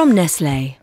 from Nestle.